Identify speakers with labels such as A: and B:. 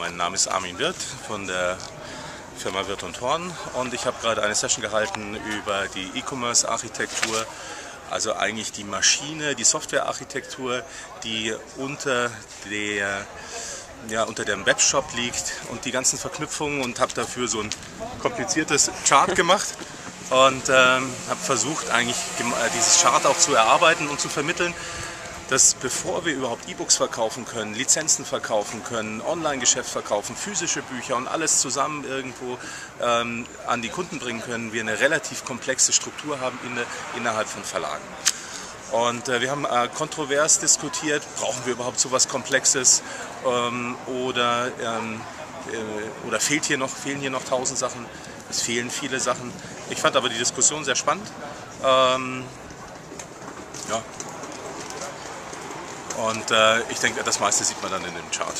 A: Mein Name ist Armin Wirth von der Firma Wirth und Horn und ich habe gerade eine Session gehalten über die E-Commerce-Architektur, also eigentlich die Maschine, die Software-Architektur, die unter der ja, unter dem Webshop liegt und die ganzen Verknüpfungen und habe dafür so ein kompliziertes Chart gemacht und ähm, habe versucht eigentlich äh, dieses Chart auch zu erarbeiten und zu vermitteln, dass bevor wir überhaupt E-Books verkaufen können, Lizenzen verkaufen können, Online-Geschäft verkaufen, physische Bücher und alles zusammen irgendwo ähm, an die Kunden bringen können, wir eine relativ komplexe Struktur haben in, innerhalb von Verlagen. Und äh, wir haben äh, kontrovers diskutiert, brauchen wir überhaupt so etwas Komplexes ähm, oder, ähm, äh, oder fehlt hier noch, fehlen hier noch tausend Sachen? Es fehlen viele Sachen. Ich fand aber die Diskussion sehr spannend. Ähm, ja, und äh, ich denke, das meiste sieht man dann in dem Chart.